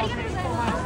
ありがとうございます。